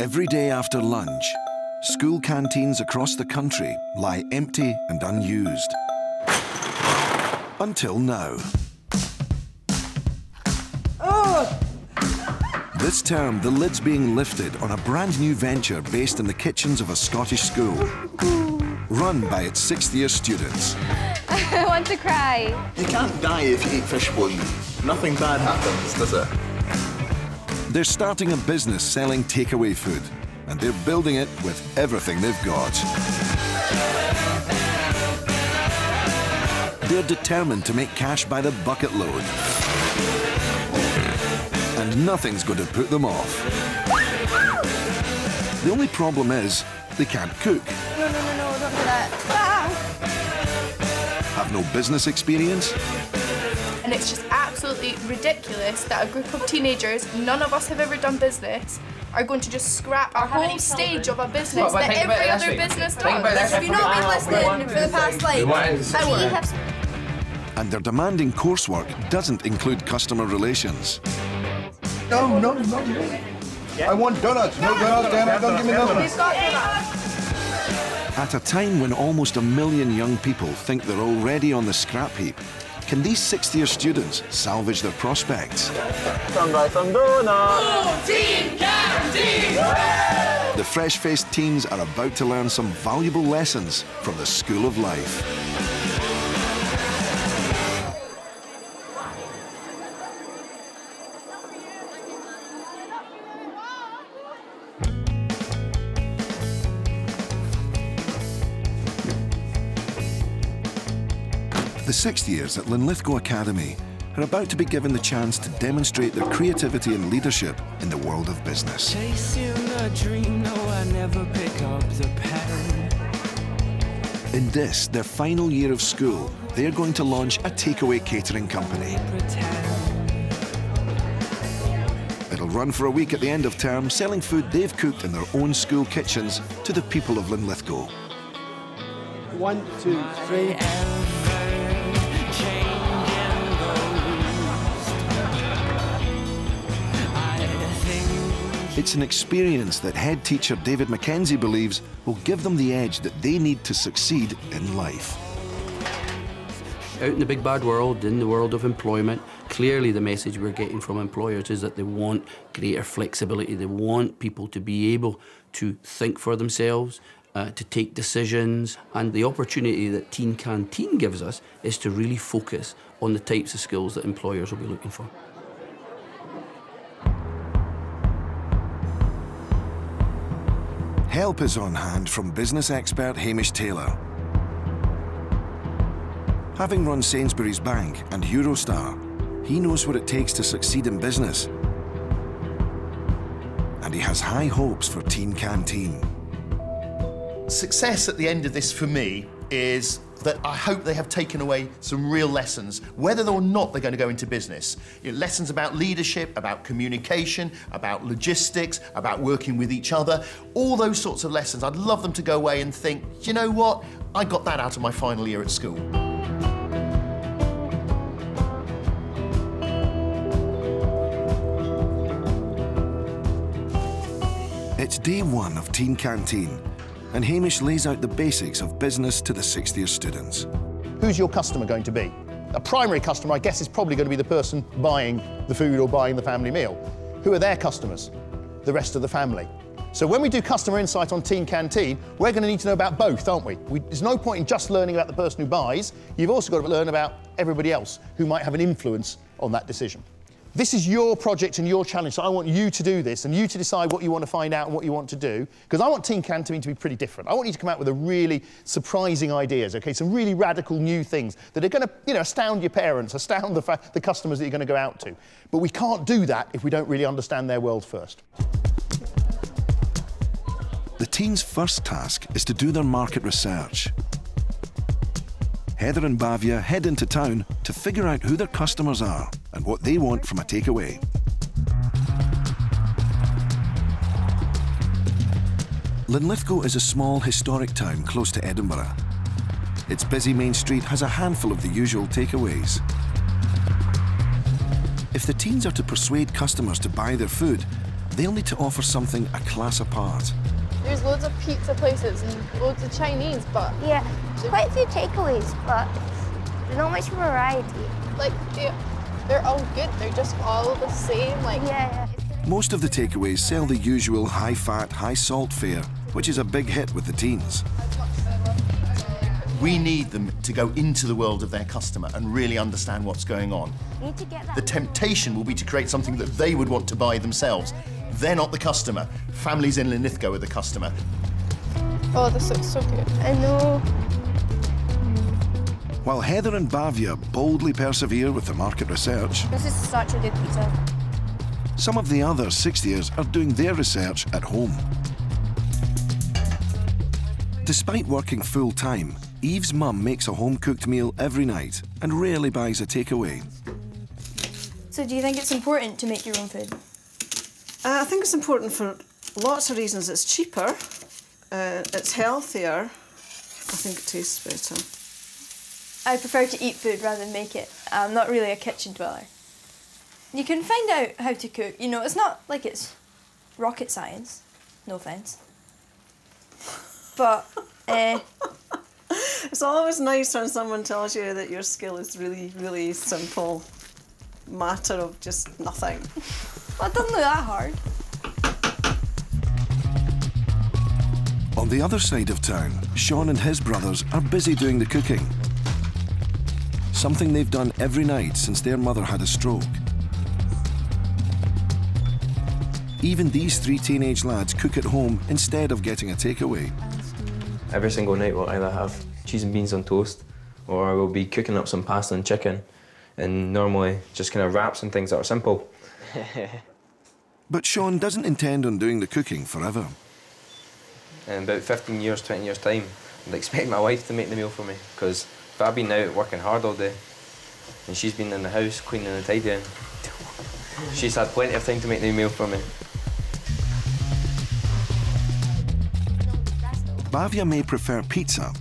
Every day after lunch, school canteens across the country lie empty and unused. Until now. This term, the lid's being lifted on a brand new venture based in the kitchens of a Scottish school, run by its sixth year students. I want to cry. You can't die if you eat fish bone. Nothing bad happens, does it? They're starting a business selling takeaway food, and they're building it with everything they've got. They're determined to make cash by the bucket load. And nothing's going to put them off. The only problem is, they can't cook, No, no, no, no, don't do that. Ah! have no business experience, And it's just absolutely ridiculous that a group of teenagers, none of us have ever done business, are going to just scrap a whole stage of a business Well, that every other way. business Think about does. this. Have you not been listening for the past, like, hour? We have and their demanding coursework doesn't include customer relations. No, no, no, no. I want donuts. No donuts, Dana. Don't give me donuts. At a time when almost a million young people think they're already on the scrap heap, can these sixth year students salvage their prospects? The fresh faced teens are about to learn some valuable lessons from the School of Life. Sixth years at Linlithgow Academy are about to be given the chance to demonstrate their creativity and leadership in the world of business. Chasing a dream, no, I never pick up the pen. In this, their final year of school, they are going to launch a takeaway catering company. It'll run for a week at the end of term, selling food they've cooked in their own school kitchens to the people of Linlithgow. One, two, three. It's an experience that head teacher David Mackenzie believes will give them the edge that they need to succeed in life. Out in the big bad world, in the world of employment, clearly the message we're getting from employers is that they want greater flexibility. They want people to be able to think for themselves, uh, to take decisions. And the opportunity that Teen Canteen gives us is to really focus on the types of skills that employers will be looking for. Help is on hand from business expert Hamish Taylor. Having run Sainsbury's Bank and Eurostar, he knows what it takes to succeed in business. And he has high hopes for Teen Canteen. Success at the end of this for me is that I hope they have taken away some real lessons, whether or not they're going to go into business. You know, lessons about leadership, about communication, about logistics, about working with each other, all those sorts of lessons. I'd love them to go away and think, you know what, I got that out of my final year at school. It's day one of Teen Canteen, and Hamish lays out the basics of business to the sixth year students. Who's your customer going to be? A primary customer, I guess, is probably going to be the person buying the food or buying the family meal. Who are their customers? The rest of the family. So when we do customer insight on Teen Canteen, we're going to need to know about both, aren't we? we? There's no point in just learning about the person who buys. You've also got to learn about everybody else who might have an influence on that decision. This is your project and your challenge, so I want you to do this and you to decide what you want to find out and what you want to do, because I want Teen Canteen to be pretty different. I want you to come out with a really surprising ideas, okay, some really radical new things that are going to, you know, astound your parents, astound the, the customers that you're going to go out to. But we can't do that if we don't really understand their world first. The teens' first task is to do their market research. Heather and Bavia head into town to figure out who their customers are and what they want from a takeaway. Linlithgow is a small historic town close to Edinburgh. Its busy main street has a handful of the usual takeaways. If the teens are to persuade customers to buy their food, they'll need to offer something a class apart. There's loads of pizza places and loads of Chinese, but Yeah, quite a few takeaways, but there's not much variety. like they, they're all good. They're just all the same. Like Yeah, yeah. Most of the takeaways sell the usual high fat, high salt fare, which is a big hit with the teens. We need them to go into the world of their customer and really understand what's going on. Need to get that. The temptation will be to create something that they would want to buy themselves. They're not the customer. Families in Linlithgow are the customer. oh, this looks so good. I know. Hmm. While Heather and Bavia boldly persevere with the market research, This is such a good pizza. some of the other 60ers are doing their research at home. Despite working full time, Eve's mum makes a home cooked meal every night and rarely buys a takeaway. So do you think it's important to make your own food? Uh, I think it's important for lots of reasons. It's cheaper, uh, it's healthier, I think it tastes better. I prefer to eat food rather than make it. I'm not really a kitchen dweller. You can find out how to cook. You know, it's not like it's rocket science. No offense. But, uh, It's always nice when someone tells you that your skill is really, really simple matter of just nothing. well, it doesn't look that hard. On the other side of town, Sean and his brothers are busy doing the cooking. Something they've done every night since their mother had a stroke. Even these three teenage lads cook at home instead of getting a takeaway. Every single night we'll either have cheese and beans on toast or we'll be cooking up some pasta and chicken and normally just kind of wraps and things that are simple. But Sean doesn't intend on doing the cooking forever. In about 15 years, 20 years time, I'd expect my wife to make the meal for me because if I've been out working hard all day and she's been in the house cleaning and tidying, she's had plenty of time to make the meal for me. Bavia may prefer pizza,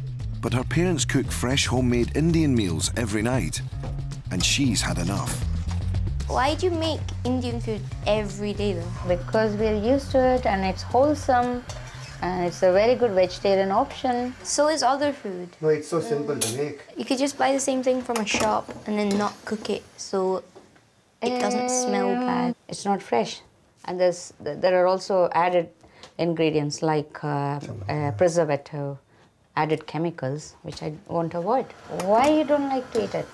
but her parents cook fresh homemade Indian meals every night, and she's had enough. Why do you make Indian food every day though? because we're used to it and it's wholesome and it's a very good vegetarian option. So is other food. No, it's so simple to make. You could just buy the same thing from a shop and then not cook it so it doesn't smell bad. It's not fresh. And there's, there are also added ingredients like uh, uh, preservative, added chemicals, which I want to avoid. Why you don't like to eat it?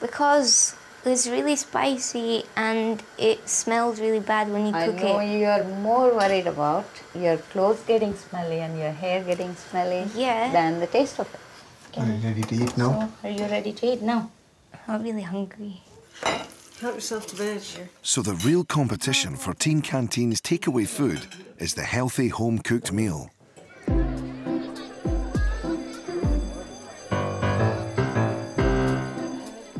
Because it's really spicy and it smells really bad when you I cook know it. you're more worried about your clothes getting smelly and your hair getting smelly Yeah. than the taste of it. Are you ready to eat now? So, are you ready to eat now? I'm really hungry. Help yourself to veg. So the real competition for Teen Canteen's takeaway food is the healthy home cooked meal.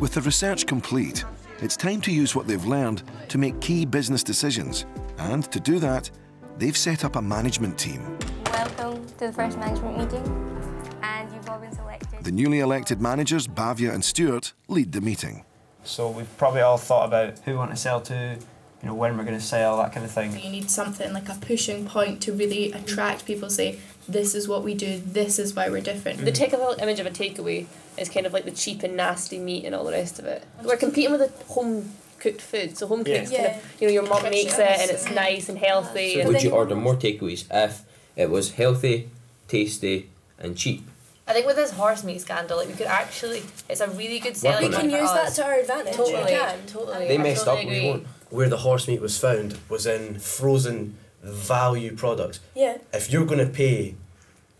With the research complete, it's time to use what they've learned to make key business decisions. And to do that, they've set up a management team. Welcome to the first management meeting. And you've all been selected. The newly elected managers, Bavia and Stewart, lead the meeting. So we've probably all thought about who we want to sell to, you know, when we're going to sell, that kind of thing. You need something like a pushing point to really attract people. Say this is what we do. This is why we're different. The typical image of a takeaway is kind of like the cheap and nasty meat and all the rest of it. We're competing with a home cooked food, so home cooked Yeah. kind of you know your mum makes it and it's nice and healthy. and Would you order more takeaways if it was healthy, tasty, and cheap? I think with this horse meat scandal, like we could actually, it's a really good Work selling on point it. for use that to our advantage. Totally, We can. totally. They I messed up, totally we agree. won't. where the horse meat was found was in frozen value products. Yeah. If you're going to pay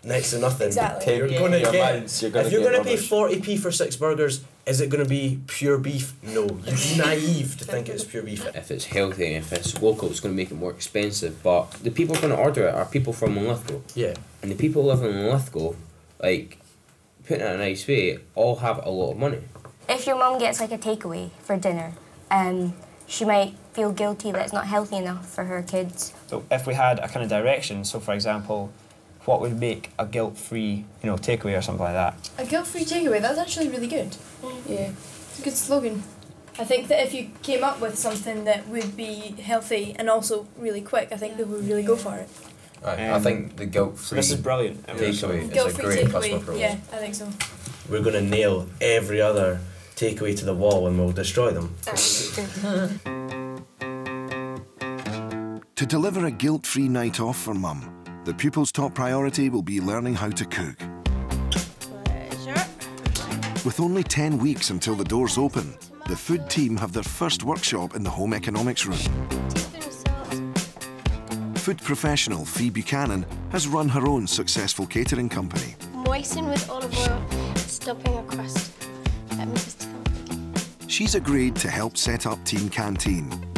next to nothing, Exactly. you're Take going to your get. minds, you're gonna if you're get going to pay forty p for six burgers, is it going to be pure beef? No, you'd be naive to think it's pure beef. If it's healthy, and if it's local, it's going to make it more expensive. But the people going to order it are people from Linlithgow. Yeah. And the people living in Linlithgow, like, putting it in a nice way, all have a lot of money. If your mum gets like a takeaway for dinner, um, she might feel guilty that it's not healthy enough for her kids. So if we had a kind of direction, so for example, what would make a guilt-free, you know, takeaway or something like that? A guilt-free takeaway. That's actually really good. Yeah. It's a good slogan. I think that if you came up with something that would be healthy and also really quick, I think people would really go for it. I, I Um, think the guilt-free this is brilliant. I mean, takeaway is a Guilt-free great customer takeaway. proposal. Yeah, I think so. We're gonna nail every other takeaway to the wall and we'll destroy them. To deliver a guilt-free night off for mum, the pupil's top priority will be learning how to cook. With only 10 weeks until the doors open, the food team have their first workshop in the home economics room. Food professional Fee Buchanan has run her own successful catering company. Moisten with olive oil, stopping a crust. Let me just She's agreed to help set up Teen Canteen.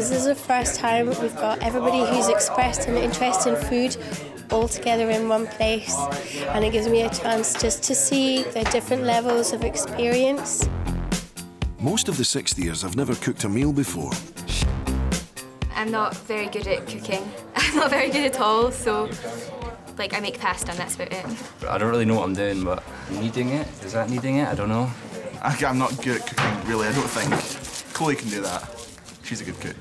This is the first time we've got everybody who's expressed an interest in food all together in one place, and it gives me a chance just to see the different levels of experience. Most of the sixth years have never cooked a meal before. I'm not very good at cooking. I'm not very good at all, so like I make pasta and that's about it. I don't really know what I'm doing, but kneading it? Is that kneading it? I don't know. I- I'm not good at cooking, really. I don't think. Chloe can do that. She's a good cook.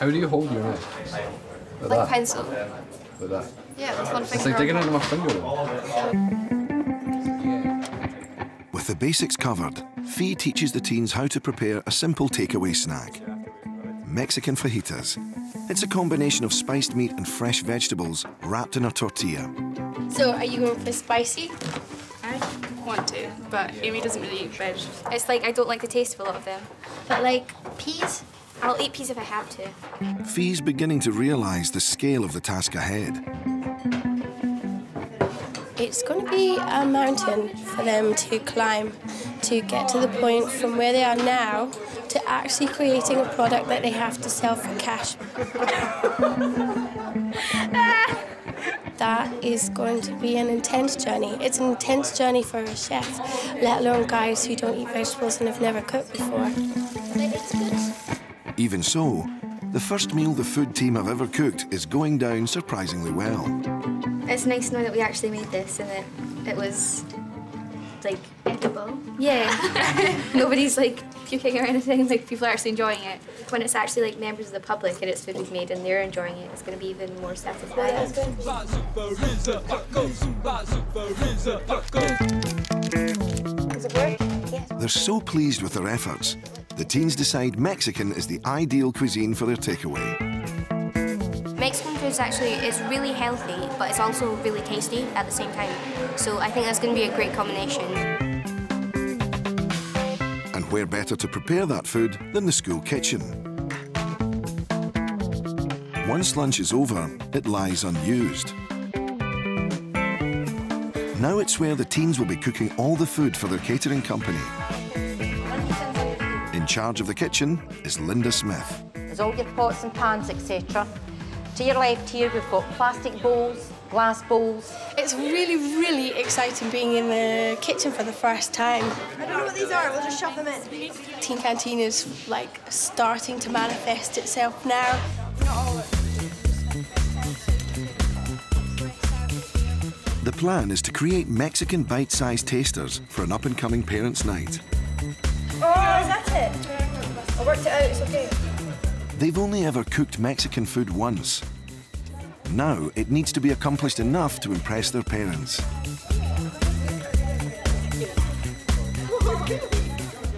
How do you hold your knife? Like, Like that? pencil. Like that? Yeah, that's one finger. It's like digging into my finger. With the basics covered, Fee teaches the teens how to prepare a simple takeaway snack. Mexican fajitas. It's a combination of spiced meat and fresh vegetables wrapped in a tortilla. So, are you going for spicy? I want to, but Amy doesn't really eat veg. It's like I don't like the taste of a lot of them. But like peas, I'll eat peas if I have to. Fee's beginning to realise the scale of the task ahead. It's going to be a mountain for them to climb to get to the point from where they are now to actually creating a product that they have to sell for cash. that is going to be an intense journey. It's an intense journey for a chef, let alone guys who don't eat vegetables and have never cooked before. Even so, the first meal the food team have ever cooked is going down surprisingly well. It's nice to know that we actually made this and that it was like edible. Yeah. Nobody's like puking or anything. Like people are actually enjoying it. When it's actually like members of the public and it's food we've made and they're enjoying it, it's going to be even more satisfying. Does it work? Yes. They're so pleased with their efforts, the teens decide Mexican is the ideal cuisine for their takeaway. Mexican food is actually it's really healthy, but it's also really tasty at the same time. So I think that's going to be a great combination. And where better to prepare that food than the school kitchen? Once lunch is over, it lies unused. Now it's where the teens will be cooking all the food for their catering company. In charge of the kitchen is Linda Smith. There's all your pots and pans, etc. To your left here, we've got plastic bowls, glass bowls. It's really, really exciting being in the kitchen for the first time. I don't know what these are, we'll just shove them in. Teen Canteen is like starting to manifest itself now. The plan is to create Mexican bite-sized tasters for an up-and-coming parents' night. It? I worked it out, it's okay. They've only ever cooked Mexican food once. Now it needs to be accomplished enough to impress their parents.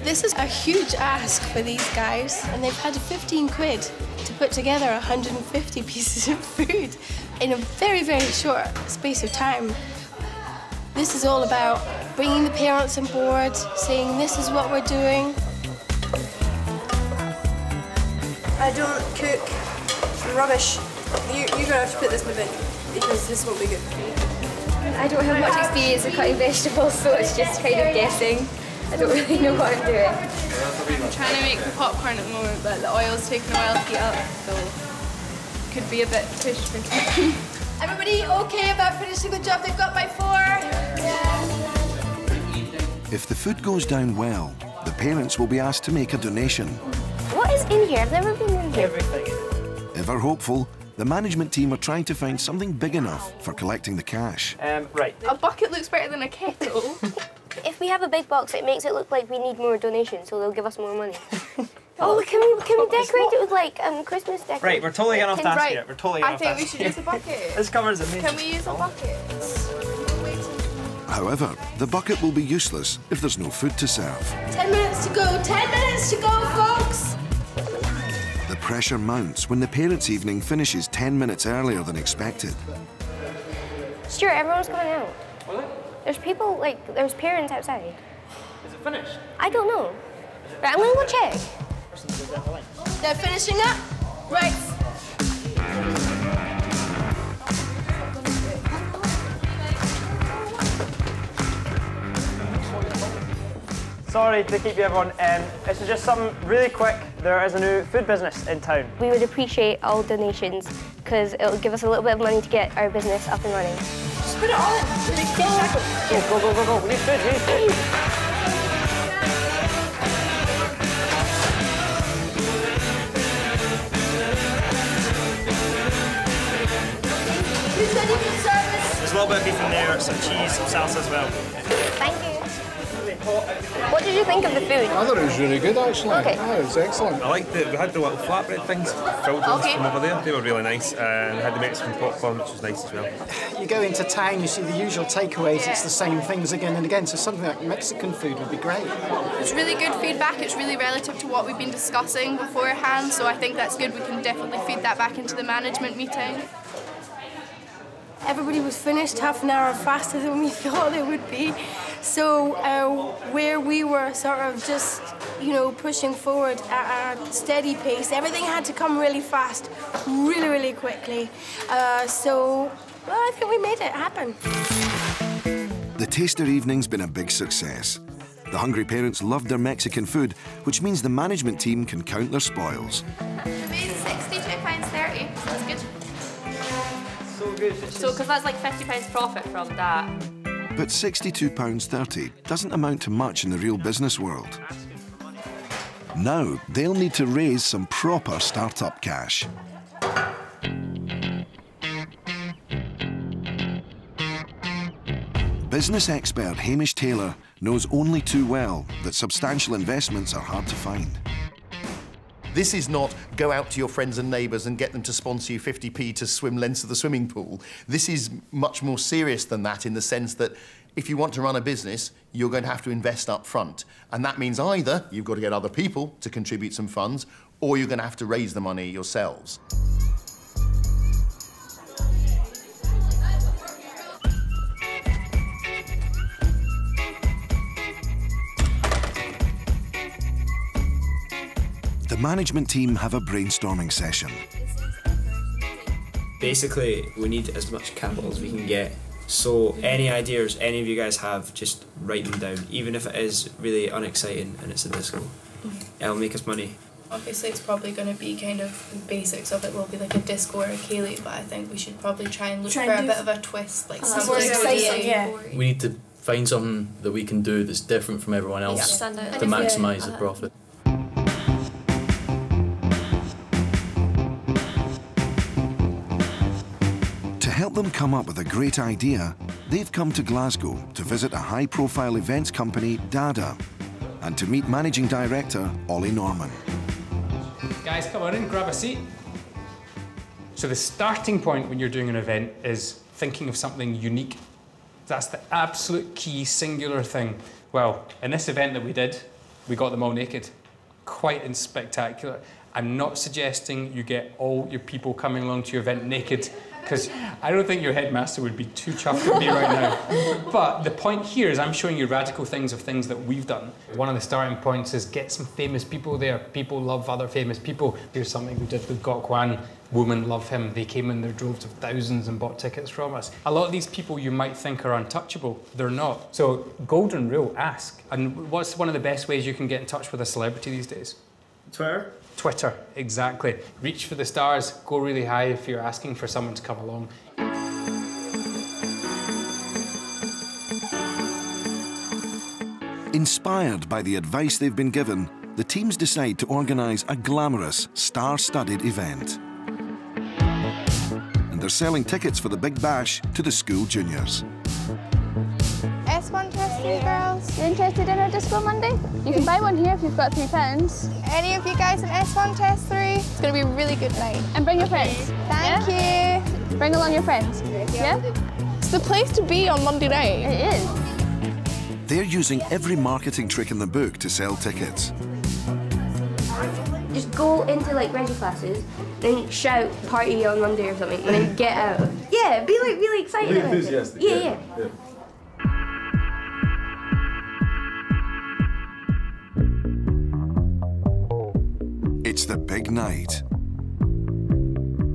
This is a huge ask for these guys, and they've had 15 quid to put together 150 pieces of food in a very, very short space of time. This is all about bringing the parents on board, saying this is what we're doing. I don't cook rubbish. You, you're gonna have to put this in the bin because this won't be good. I don't have much experience of cutting vegetables, so it's just kind of guessing. I don't really know what I'm doing. I'm trying to make the popcorn at the moment, but the oil's taking a while to heat up, so could be a bit push for Everybody okay about finishing the job they've got by four? If the food goes down well, the parents will be asked to make a donation. What is in here? I've never been in here. Ever hopeful, the management team are trying to find something big enough for collecting the cash. Um, right. A bucket looks better than a kettle. If we have a big box, it makes it look like we need more donations, so they'll give us more money. oh, can we can we decorate it with like um Christmas decorations? Right, we're totally getting off task Right. here. We're totally I getting off think we should use a bucket. this covers it. Can we use a bucket? However, the bucket will be useless if there's no food to serve. Ten minutes to go. Ten minutes to go, folks. The pressure mounts when the parents' evening finishes 10 minutes earlier than expected. Stuart, everyone's coming out. There's people like there's parents outside. Is it finished? I don't know. Right, I'm gonna go check. They're finishing up. Right. Sorry to keep you everyone. Um, this is just something really quick. There is a new food business in town. We would appreciate all donations because it'll give us a little bit of money to get our business up and running. Just put it all in. Go, go, go, go, go. We need food, we need food. Who's ready for service? There's a little bit of beef in there, some cheese, some salsa as well. Thank you. What did you think of the food? I thought it was really good actually. Okay. Yeah, it was excellent. I liked it. We had the little flatbread things, filled ones Okay. from over there. They were really nice. Uh, and we had the Mexican popcorn, which was nice as well. You go into town, you see the usual takeaways, it's the same things again and again, so something like Mexican food would be great. It's really good feedback. It's really relative to what we've been discussing beforehand, so I think that's good. We can definitely feed that back into the management meeting. Everybody was finished half an hour faster than we thought they would be. So uh, where we were sort of just, you know, pushing forward at a steady pace, everything had to come really fast, really, really quickly. Uh, so well, I think we made it happen. The taster evening's been a big success. The hungry parents loved their Mexican food, which means the management team can count their spoils. So. So, because that's like £50 profit from that. But £62.30 doesn't amount to much in the real business world. Now they'll need to raise some proper startup cash. Business expert Hamish Taylor knows only too well that substantial investments are hard to find. This is not go out to your friends and neighbours and get them to sponsor you 50p to swim lengths of the swimming pool. This is much more serious than that in the sense that if you want to run a business, you're going to have to invest up front. And that means either you've got to get other people to contribute some funds or you're going to have to raise the money yourselves. Management team have a brainstorming session. Basically, we need as much capital as we can get. So, any ideas any of you guys have, just write them down, even if it is really unexciting and it's a disco. Mm-hmm. It'll make us money. Obviously, it's probably going to be kind of the basics of it will be like a disco or a ceilidh, but I think we should probably try and look Try for and a do bit of a twist, like Oh, something more exciting, yeah. We need to find something that we can do that's different from everyone else Yeah. To maximise yeah. the profit. Help them come up with a great idea, they've come to Glasgow to visit a high profile events company, Dada, and to meet managing director Ollie Norman. Guys, come on in, grab a seat. So the starting point when you're doing an event is thinking of something unique. That's the absolute key singular thing. Well, in this event that we did, we got them all naked. Quite spectacular. I'm not suggesting you get all your people coming along to your event naked, because I don't think your headmaster would be too chuffed with me right now. But the point here is I'm showing you radical things of things that we've done. One of the starting points is get some famous people there. People love other famous people. Here's something we did with Gok Wan. Women love him. They came in their droves of thousands and bought tickets from us. A lot of these people you might think are untouchable. They're not. So golden rule, ask. And what's one of the best ways you can get in touch with a celebrity these days? Twitter? Twitter, exactly. Reach for the stars, go really high if you're asking for someone to come along. Inspired by the advice they've been given, the teams decide to organise a glamorous, star studded event. And they're selling tickets for the Big Bash to the school juniors. S1 girls, you interested in our disco Monday? You can buy one here if you've got three pounds. Any of you guys in S1 test three? It's gonna be a really good night. And bring your friends. Thank you. Bring along your friends. Yeah? It's the place to be on Monday night. It is. They're using every marketing trick in the book to sell tickets. Just go into like Reggie classes, then shout party on Monday or something, and then get out. Yeah, be like really excited. Really about it. enthusiastic, Yeah, yeah, yeah. The big night.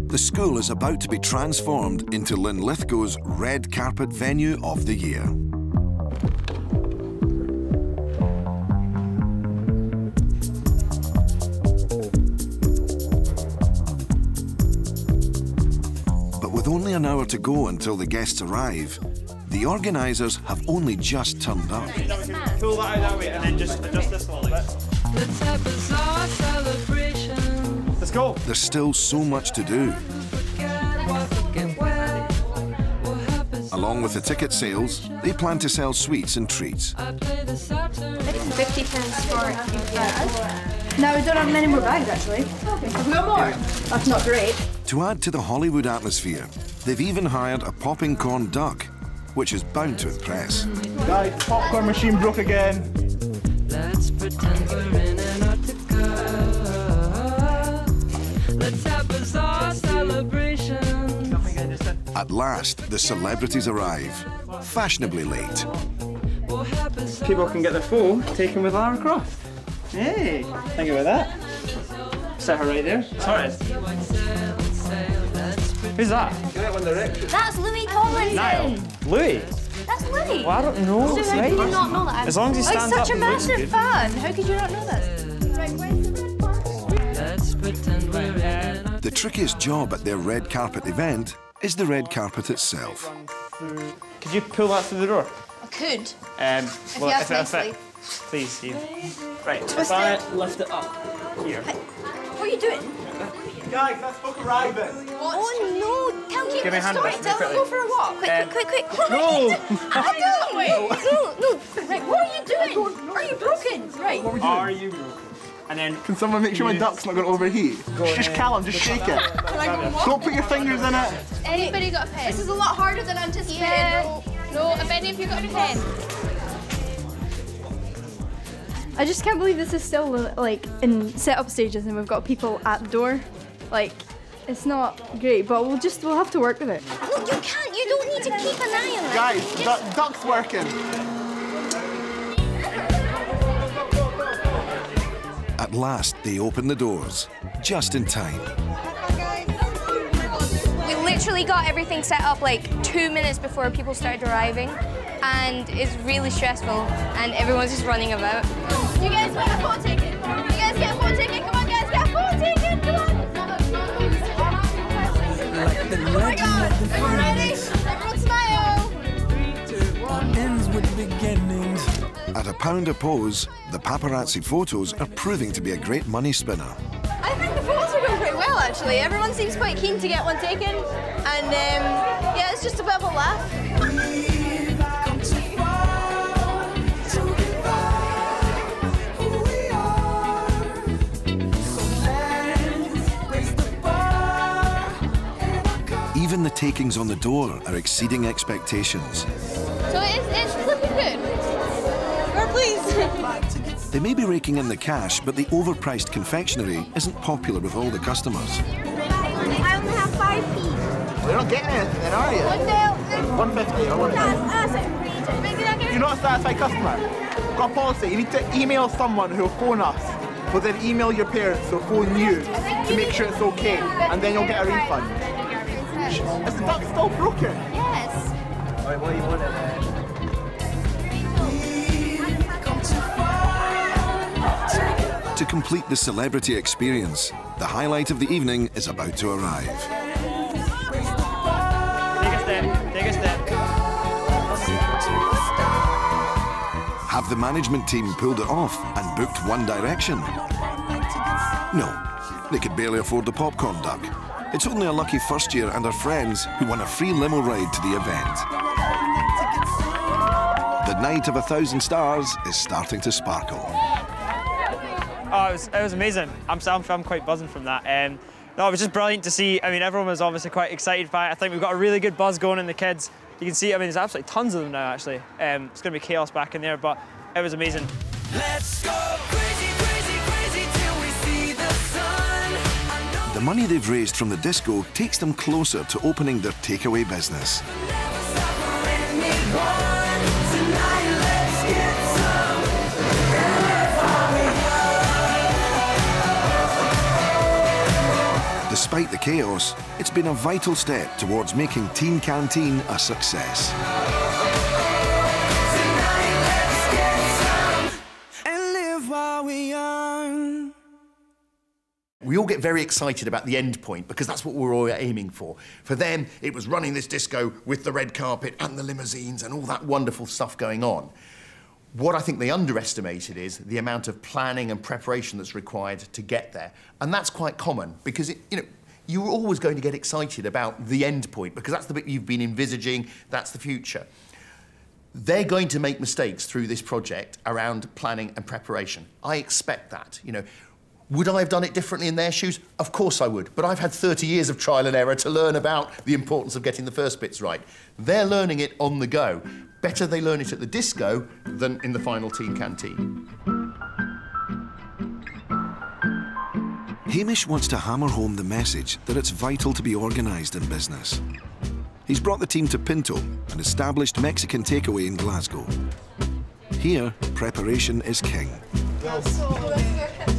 The school is about to be transformed into Linlithgow's red carpet venue of the year. But with only an hour to go until the guests arrive, the organisers have only just turned up. That out and then just adjust this. Let's go. There's still so much to do. Along with the ticket sales, they plan to sell sweets and treats. Fifty pence for yeah. No, we don't have many more bags actually. Have we got more? That's not great. To add to the Hollywood atmosphere, they've even hired a popping corn duck, which is bound to impress. Guys, popcorn machine broke again. Let's pretend we're At last, the celebrities arrive, fashionably late. People can get their photo taken with Lara Croft. Hey, think about that. Set her right there. Sorry. Who's that? That's Louis Tomlinson. Niall. Louis. That's Louis. Well, I don't know. So It's how right. do you not know that? As long as he oh, stands I'm up such a massive fan. How could you not know that? Let's pretend we're in The trickiest job at their red carpet event is the red carpet itself. Could you pull that through the door? I could. Um, you ask it'll fit. Please, Steve. Right, Twist try it. it, lift it up. Here. What are you doing? Guys, that's book arriving. Oh no! Tell Give me a hand Stop. Tell quickly. them go for a walk. Quick, Um, quick, quick, quick. no. I don't. Wait. No, no. Right, what are you doing? Are you broken? Right. Are you broken? And then. Can someone make sure my duck's not going to overheat? Go just ahead. Callum, just shake it. Can I go walk? Don't put your fingers in it. Anybody got a pen? This is a lot harder than I anticipated. Yeah. No, have any of you got a pen? I just can't believe this is still like in setup stages and we've got people at the door. Like, it's not great, but we'll just we'll have to work with it. Look, you can't. You don't need to keep an eye on it. Guys, du- duck's working. At last, they open the doors, just in time. We literally got everything set up like two minutes before people started arriving, and it's really stressful, and everyone's just running about. You guys get a photo ticket. You guys get a photo ticket. Come on, guys, get a photo ticket. Come on. Oh my God! Everyone ready? Everyone smile. ends with beginnings. At a pound a pose, the paparazzi photos are proving to be a great money spinner. I think the photos are going pretty well, actually. Everyone seems quite keen to get one taken, and um, yeah, it's just a bit of a laugh. Even the takings on the door are exceeding expectations. So it's, it's looking good. We're pleased. They may be raking in the cash, but the overpriced confectionery isn't popular with all the customers. I only have five p. Well, you're not getting anything then, are you? One 150 or 150. You're not a satisfied customer. Got a policy. You need to email someone who'll phone us, but then email your parents who'll phone you to make sure it's okay, and then you'll get a refund. Is the duck still broken? Yes. Alright, what do you want To complete the celebrity experience, the highlight of the evening is about to arrive. Take a step, take a step. Have the management team pulled it off and booked One Direction? No, they could barely afford the popcorn duck. It's only a lucky first year and her friends who won a free limo ride to the event. The night of a thousand stars is starting to sparkle. Oh, it was, it was amazing. I'm, I'm, I'm quite buzzing from that. Um, no, it was just brilliant to see. I mean, everyone was obviously quite excited by it. I think we've got a really good buzz going in the kids. You can see, I mean, there's absolutely tons of them now, actually. Um, it's going to be chaos back in there, but it was amazing. Let's go crazy, crazy, crazy till we see the sun. The money they've raised from the disco takes them closer to opening their takeaway business. Despite the chaos, it's been a vital step towards making Teen Canteen a success. And live while we young. We all get very excited about the end point because that's what we're all aiming for. For them, it was running this disco with the red carpet and the limousines and all that wonderful stuff going on. What I think they underestimated is the amount of planning and preparation that's required to get there. And that's quite common because, it, you know, you're always going to get excited about the end point because that's the bit you've been envisaging, that's the future. They're going to make mistakes through this project around planning and preparation. I expect that. You know, would I have done it differently in their shoes? Of course I would. But I've had 30 years of trial and error to learn about the importance of getting the first bits right. They're learning it on the go. Better they learn it at the disco than in the final Teen Canteen. Hamish wants to hammer home the message that it's vital to be organised in business. He's brought the team to Pinto, an established Mexican takeaway in Glasgow. Here, preparation is king.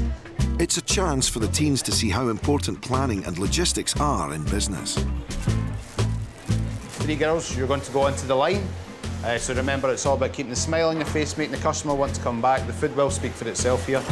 It's a chance for the teens to see how important planning and logistics are in business. Three girls, you're going to go into the line. Uh, so remember, it's all about keeping the smile on your face, making the customer want to come back. The food will speak for itself here.